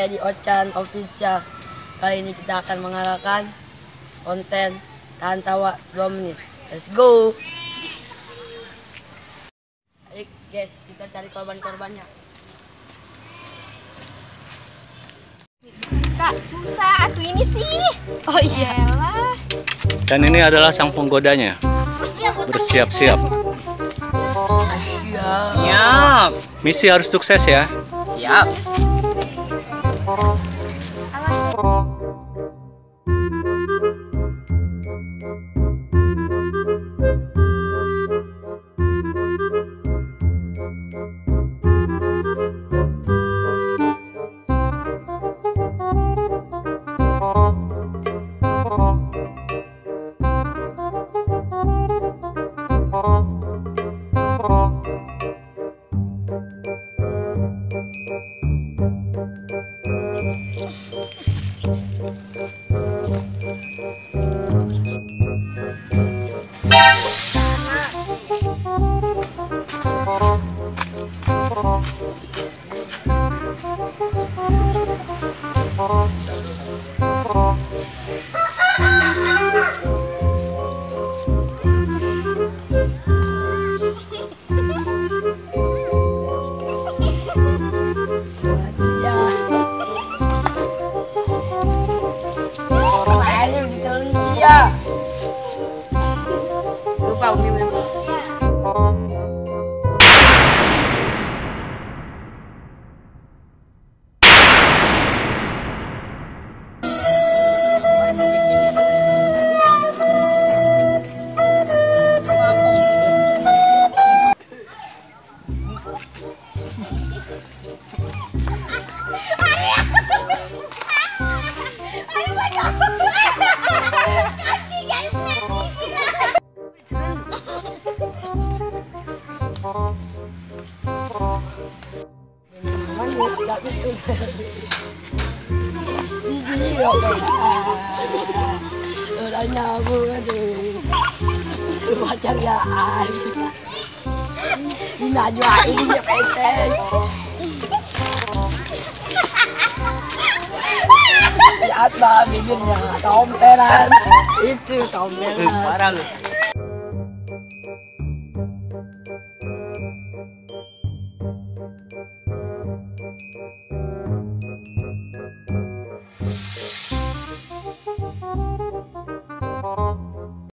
saya di Ocan Official. Kali ini kita akan mengarahkan konten tahan tawa 2 menit. Let's go. Guys, kita cari korban-korbannya. Kak, susah atuh ini sih. Oh iya. Elah. Dan ini adalah sang penggodanya. Bersiap-siap. Siap. Misi harus sukses ya. Siap. Thank you. Gigi loh Udah nyambung aduh Pacar ya Ini Najwa ini ya bah bibirnya Tomperan. Itu tomperan.